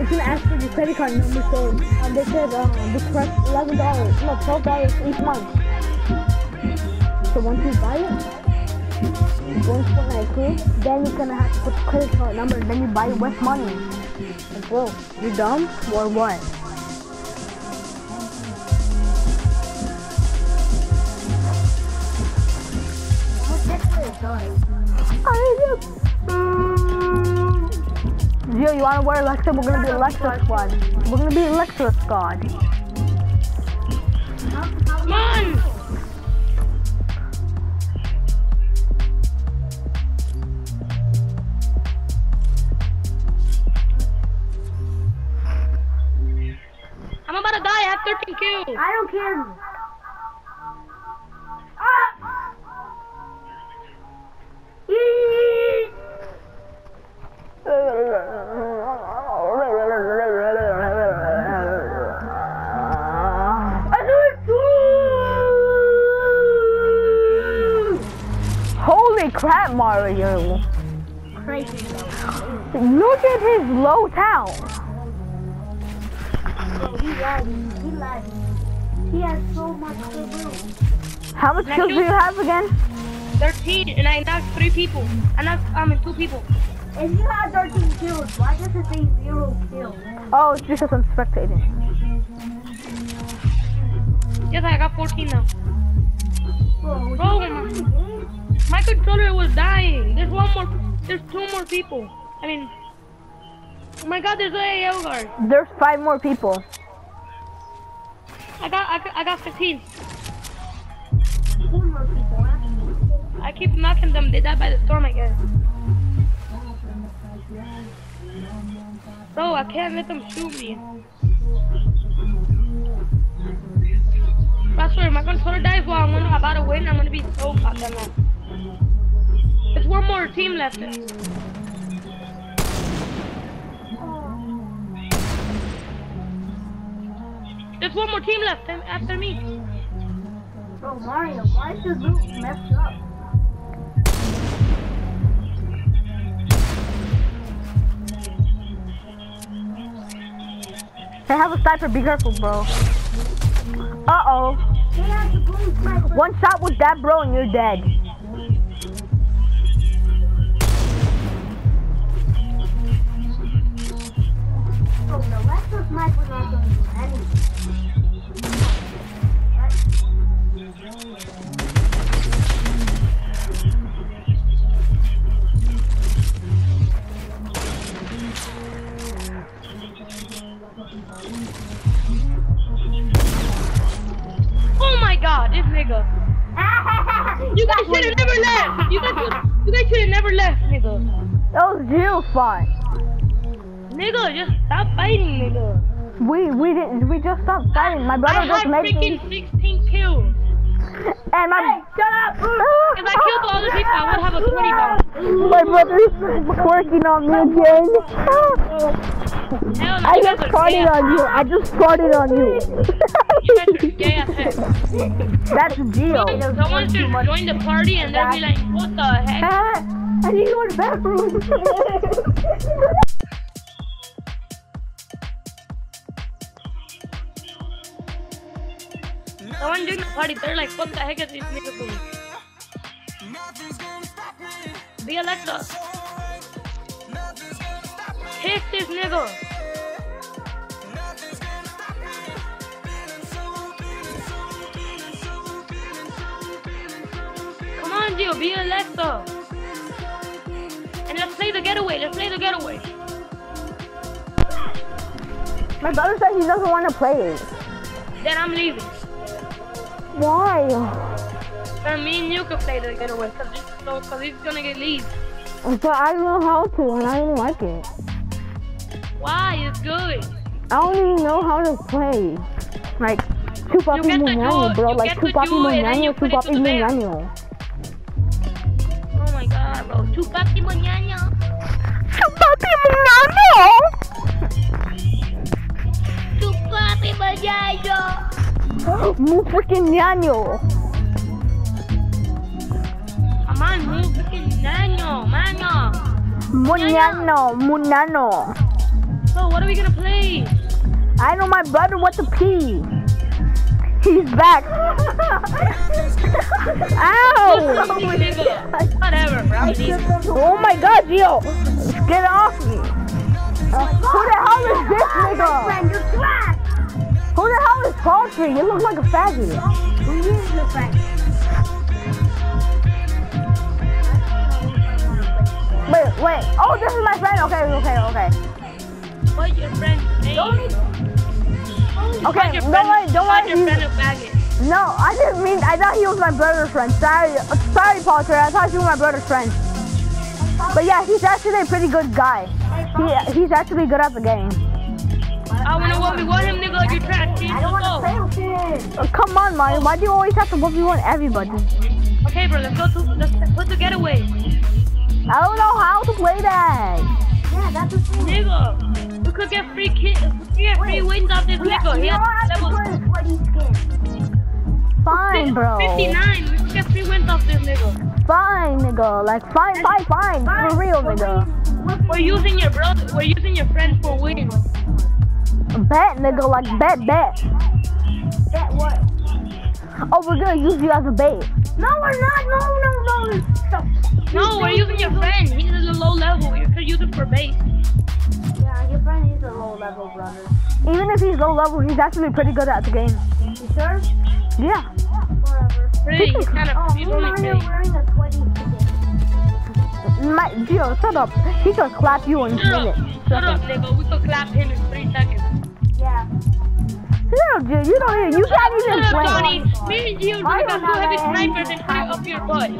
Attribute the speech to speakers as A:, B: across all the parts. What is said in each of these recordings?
A: it's gonna ask for your credit card number. So um, they said um, the correct eleven dollars, no, twelve dollars each month. So once you buy it, once Fortnite approved, then you're gonna have to put the credit card number. and Then you buy it with money. Like, bro, you dumb or what? Gio, you wanna wear Alexa? We're gonna be Alexa squad. We're gonna be Alexa squad.
B: Come on! I'm about to die. I have 13 kills.
A: I don't care. Ah! Holy crap, Mario!
C: Crazy.
A: Look at his low town.
C: Bro, he lagging. He lagging. He has so much to do.
A: How much
B: Now
A: kills do
B: you-
A: you have again?
B: 13, and I knocked three people. I knocked, I mean, two people.
C: If you have 13 kills, why does it say zero kills?
A: Oh, it's because I'm spectating.
B: Yes, I got 14 now.
C: Bro,
B: Bro,
C: you
B: my,
C: in the game?
B: my controller was dying. There's one more, there's two more people. I mean, oh my god, there's a AL guard.
A: There's five more people.
B: I got, I got, I got 15.
C: Four more people, huh?
B: I keep knocking them. They died by the storm, I guess. Bro, I can't let them shoot me. I swear, my controller dies while I'm about to win, I'm gonna be so fucking mad. There's one more team left. There's one more team left um, after me.
C: Bro, Mario, why is your loot messed up?
A: They have a sniper. Be careful, bro. Uh oh.
C: They have the blue sniper.
A: One shot with that, bro, and you're dead.
C: Lexus sniper not gonna do anything.
A: We we didn't. We just stopped fighting. My
B: I
A: brother
B: had
A: just made me.
B: freaking 16 kills.
A: And my
C: Shut up!
B: If I killed all the people, I would have a 20 bomb.
A: my brother's working on me again.
B: Hell
A: I just farted
B: gay.
A: on you. I just farted on you.
B: Are gay.
A: That's.
B: Someone should join the party and they'll be like, what the heck?
A: I need to go to the bathroom.
B: Someone join the party, they're like, what the heck is this nigga doing? Be Alexa. Kick this nigga. Come on, Gio, be Alexa. And let's play the getaway. Let's play the getaway.
A: My brother said he doesn't want to play it.
B: Then I'm leaving.
A: Why?
B: Then me and you can play the getaway, cause, this, so, cause he's gonna get leave.
A: But I don't know how to, and I don't like it.
B: Why? It's good.
A: I don't even know how to play. Like, two papi muñaño, bro. Like, two papi
B: do it and then you
A: muñaño, two
B: put it to
A: papi muñaño.
B: Oh my god, bro. Two papi mañana.
A: Two papi muñaño!
B: Two papi.
A: Mu freaking ñaño.
B: Come on, move freaking ñaño, maño.
A: Muñaño, muñaño.
B: So what are we gonna play?
A: I know my brother went to pee. He's back. Ow!
B: Nigga. Whatever, bro.
A: Oh my god, Gio! Get off me! Uh, who the hell is this nigga?
C: Friend, you're trash.
A: Who the hell is Paltry? You look like a faggot.
C: Who is your friend?
A: Wait, wait. Oh, this is my friend. Okay, okay, okay.
B: What's your friend's name?
A: Okay, don't worry, don't worry.
B: your friend a faggot?
A: No, I didn't mean. I thought he was my brother's friend. Sorry, sorry, Paltry. I thought you were my brother's friend. But yeah, he's actually a pretty good guy. He, he's actually good at the game.
B: I wanna want me want him, nigga. Like you trash.
C: I don't want to
B: Let's
C: play with him.
A: Uh, come on, Mario. Why do you always have to whoop you on everybody?
B: Okay, bro. Let's go to let's put the getaway.
A: I don't know how to play that.
C: Yeah, that's the thing.
B: Nigga, we could get free kit. We could get free wins off this nigga.
C: you
B: He has
C: have to
B: level
C: sweaty skin.
A: Fine, bro.
B: 59. We could get free wins off this nigga.
A: Fine, nigga. Like, fine, fine, fine. For real, nigga.
B: We're using your brother. We're using your friends for wins.
A: Bet, nigga. Like, bet, bet.
C: Bet what?
A: Oh, we're gonna use you as a bait.
C: No, we're not. No, no, no. Stop.
B: No, we're using your friend. He's at a low level. You could use him for base.
C: Yeah, your friend is a low level brother.
A: Even if he's low level, he's actually pretty good at the game.
C: You sure?
A: Yeah.
C: Whatever.
B: Pretty. He's kind
C: Oh,
B: of.
C: me
B: He's
C: and
B: only pretty.
C: wearing a sweaty skin.
A: My, Gio, shut up. He could clap you in
B: Shut up.
A: minutes.
B: Shut up, nigga. We could clap him
A: Up, You don't even, you can't even play.
B: Johnny. Me and you, we
C: Why
B: got
C: don't
B: two
C: have
B: and put it up your butt.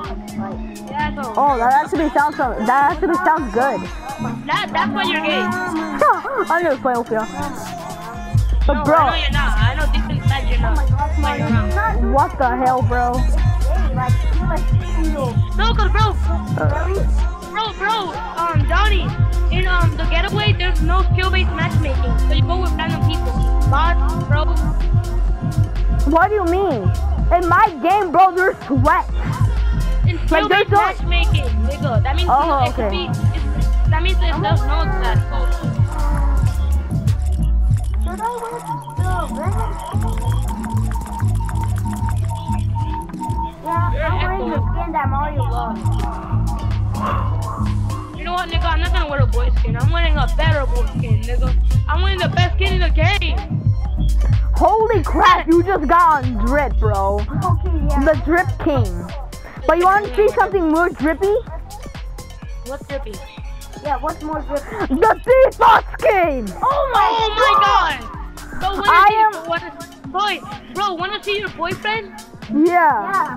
A: Oh, that actually sounds so- that actually sounds good.
B: That, that's why you're gay.
A: I'm gonna play with you. But
B: No, I know you're not. I know deep inside you're not. Why you're not.
A: what the hell, bro?
C: Hey, like, you like single.
B: No, cause bro,
C: Really?
B: Bro, bro, um, Johnny, in um the getaway, there's no skill-based matchmaking, so you go with random people. Bots, bro.
A: What do you mean? In my game, bro, there's sweat.
B: In skill-based
A: there's no-
B: matchmaking, nigga. That means
A: Oh,
B: it could
A: okay.
B: be. It's, that means it does know that. So,
C: Should I wear the red? Yeah, I'm wearing the skin that Mario loves.
B: You know what, nigga? I'm not gonna wear a boy skin. I'm wearing a better boy skin, nigga. I'm wearing the best skin in the game.
A: Holy crap, you just got on drip, bro.
C: Okay, yeah.
A: The drip king. But you want to see something more drippy?
B: What's drippy?
C: Yeah, what's more drippy?
A: The default skin!
B: Oh my, oh my god! Bro, wanna
A: I am-
B: wanna, boy, bro, wanna see your boyfriend?
A: Yeah.
C: Yeah.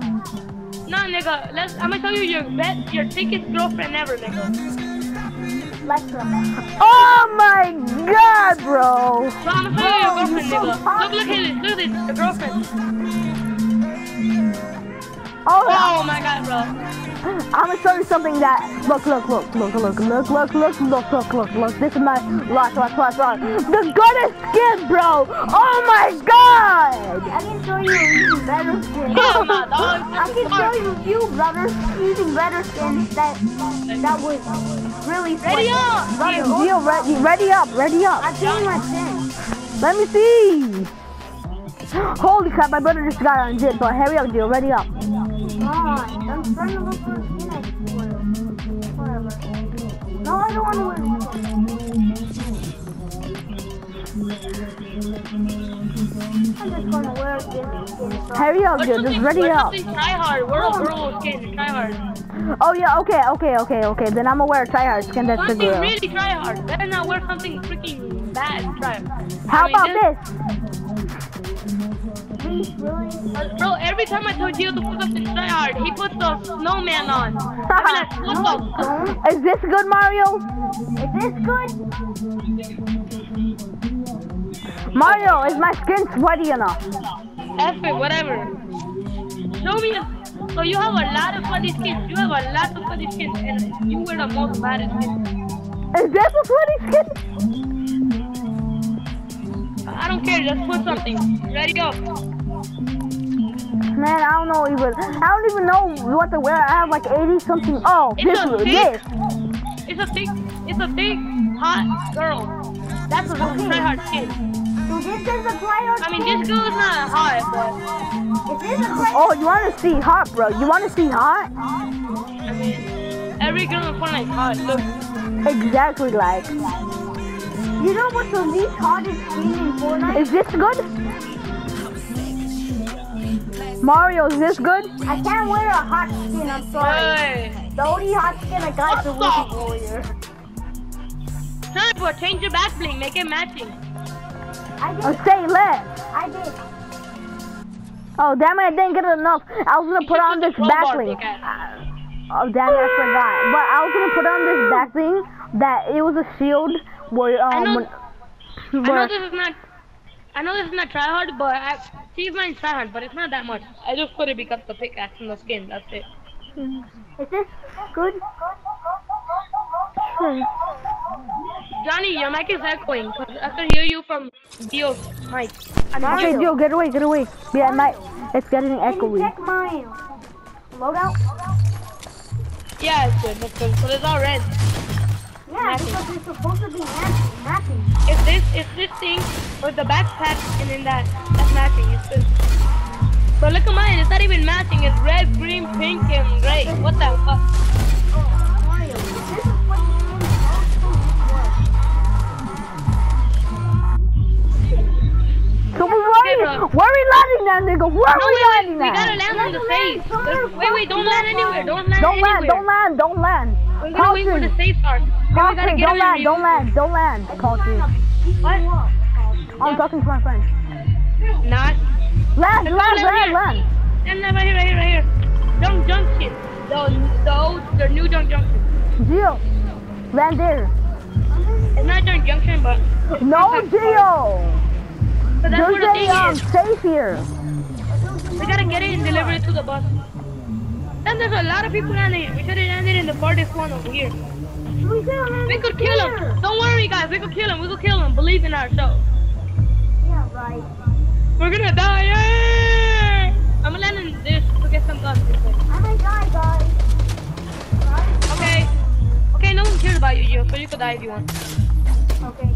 B: Nah, nigga, let's. I'm gonna tell you your best, your thickest girlfriend ever, nigga.
C: Alexa.
A: Oh my god, bro.
B: So I'm gonna tell you your girlfriend, nigga. Look, look at this, look at this, your girlfriend.
A: Oh,
B: Oh my god, bro.
A: I'm gonna show you something that. Look, look, look, look, look, look, look, look, look, look, look, look. This is my. Watch, watch, watch, watch. The goodest skin, bro. Oh my god.
C: I can show you using better skin.
B: Hell nah, dog.
C: I can show you a few brothers using better skin that that was really
B: Ready
C: sweaty.
B: up!
C: Brother,
A: Gio, ready, ready up, ready up.
C: I'm showing my skin.
A: Let me see. Holy crap, my brother just got on zip, but hurry up, Gio, ready up.
C: Come on, I'm trying to look for a skin I can wear. Whatever. No, I don't want to wear
A: Hurry up,
B: something,
A: just ready up.
B: try hard. We're a girl skin, try hard.
A: Oh yeah, okay, okay, okay, okay. Then I'm gonna wear a tryhard skin that's the
B: Something
A: girl.
B: really try hard. Better not wear something freaking bad try.
A: How
B: I mean,
A: about
B: this-
A: this?
B: Uh, Bro, every time I tell Gio to put up the try hard, he puts the snowman on. I mean, like, what the
C: Don't.
A: Is this good, Mario?
C: Is this good?
A: Mario, is my skin sweaty enough?
B: F it, whatever. Show me so you have a lot of funny skins. You have a lot of funny skins, and you wear the most baddest skin.
A: Is this a sweaty skin?
B: I don't care, just put something. Ready up.
A: Man, I don't know even. I don't even know what to wear. I have like 80 something. Oh,
B: It's
A: this is this.
B: It's a big, it's a big hot girl. That's a real try hard skin.
C: So this is a tryhard
B: I mean, this girl is not hot, but
C: Is this a tryhard?
A: Oh, you want to see hot, bro? You want to see hot?
B: I mean, every girl in Fortnite is hot. Look,
A: Exactly like.
C: You know what's the least hottest skin in Fortnite?
A: Is this good? Mario, is this good?
C: I can't wear a hot skin, I'm sorry.
B: hey,
C: The only hot skin I got is the
B: What
C: Wookiee Warrior.
B: Sniper, change your back bling, make it matching.
C: I did.
A: say less.
C: I did.
A: Oh, damn it, I didn't get enough. I was gonna put on this
B: the crowbar
A: back bling.
B: back at.
A: Oh, damn it, I forgot. But I was gonna put on this back bling that it was a shield where,
B: I know-
A: um,
B: I know this is not. I know this is not tryhard, but I, Steve mine's tryhard, but it's not that much. I just put it because the pickaxe and the skin. That's it.
C: Is this good?
B: Johnny, your mic is echoing I can hear you from Dio's mic. I mean,
A: okay,
B: Dio.
A: Joe, get away, get away. Yeah, my, it's getting
C: Can you
A: echoey.
C: check my loadout?
B: Yeah, it's good. That's good. So it's all red.
C: Yeah,
B: Matching.
C: because it's supposed to be matching. matching.
B: If this, if this thing with the backpack and then that, that's matching. It's good. But look at mine. It's not even matching. It's red, green, pink, and gray. What the fuck?
A: Where, are
B: bro.
A: where are we landing that nigga? Where are we
B: wait, wait.
A: landing
B: We gotta land on the
C: land
B: Wait, wait. Don't land anywhere. Don't land
A: Don't land,
B: anywhere.
A: don't land, don't land.
B: We're gonna wait for the safe start. Then we gotta
A: Concrete,
B: get
A: don't land, don't land, don't land. Concrete.
B: What?
A: I'm talking to my friend.
B: Not.
A: Land, land, land, land.
B: And then right here, right here, right here. Junk Junction. The, the old, the new Junk Junction.
A: Gio, land there.
B: It's not Junk Junction, but
A: No, Gio.
B: But that's where the thing
A: um,
B: is.
A: safe here.
B: We gotta get it and deliver it to the bus. Then there's a lot of people landing. We should have landed in the farthest one over here.
C: We could
B: We could kill him. Don't worry, guys. We could kill him. We could kill him. Believe in ourselves.
C: Yeah, right.
B: We're gonna die. Yay! I'm landing this to get some guns. real quick.
C: I might die, guys.
B: Okay. Okay, no one cares about you, Gio, so you could die if you want.
C: Okay.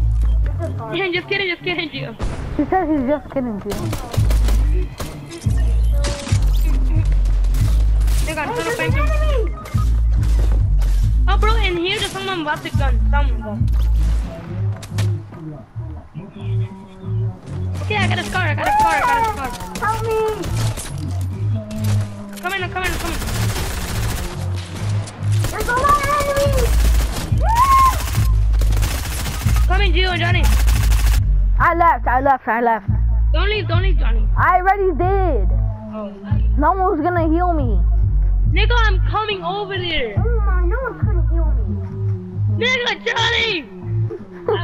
C: Hard.
B: just kidding, just kidding, Gio.
A: He says he's just kidding, Gio.
B: I
A: left, I left,
B: Don't leave, don't leave, Johnny.
A: I already did.
B: Oh.
A: No one's gonna heal me.
B: Nigga, I'm coming over there.
C: Mm, oh my, no one's gonna heal me.
B: Nigga, Johnny!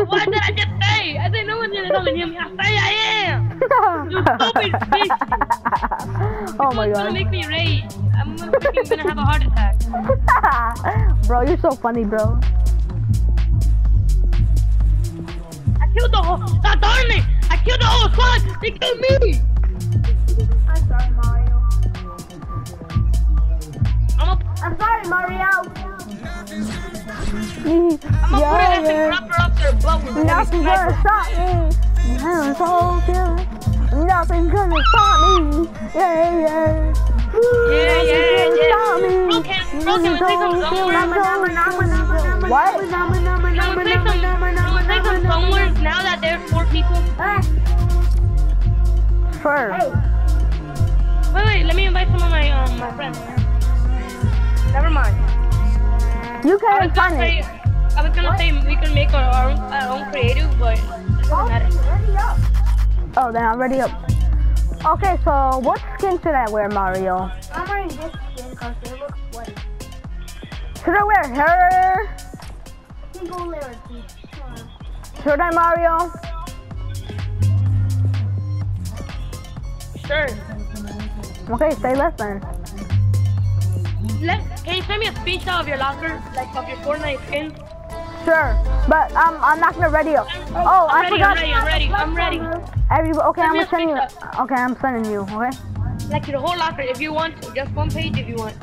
B: What did I just say? I said no one's gonna come and hear me. I say I am. You stupid bitch.
A: oh my
B: It's gonna make me rage. I'm gonna, gonna have a heart attack.
A: bro, you're so funny, bro.
B: Killed the whole. God darn it! I killed the whole squad. They killed me.
C: I'm sorry, Mario.
B: I'm gonna,
C: I'm sorry, Mario.
B: I'm gonna
A: yeah,
B: put it as a
A: yeah.
B: rubber up their butt with
A: Nothing's gonna stop me. I'm so good. Nothing's gonna stop me. Yeah, yeah.
B: Yeah, yeah, yeah.
A: gonna stop me.
B: Bro, can, bro, can we play some somewhere?
A: What? Sure.
C: Hey,
B: Wait, wait, let me invite some of my um my friends. Never mind.
A: You
B: I
A: can
B: was
A: find
B: gonna say,
A: it.
B: I was gonna say we can make our, own, our own creative, but it doesn't matter.
C: ready up.
A: Oh, then I'm ready up. Okay, so what skin should I wear, Mario?
C: I'm wearing this skin because it looks sweaty.
A: Should I wear her?
C: Single layer.
A: Should I, Mario?
B: Sure.
A: Okay, say less then.
B: Let, can you send me a screenshot of your locker, like of your Fortnite skin?
A: Sure, but um, I'm not gonna ready up. Oh,
B: I'm
A: I
B: ready,
A: forgot.
B: I'm ready, I'm ready, I'm ready.
A: Every okay,
B: Send
A: I'm gonna send you. Okay, I'm sending you. Okay.
B: Like your whole locker, if you want to, just one page if you want.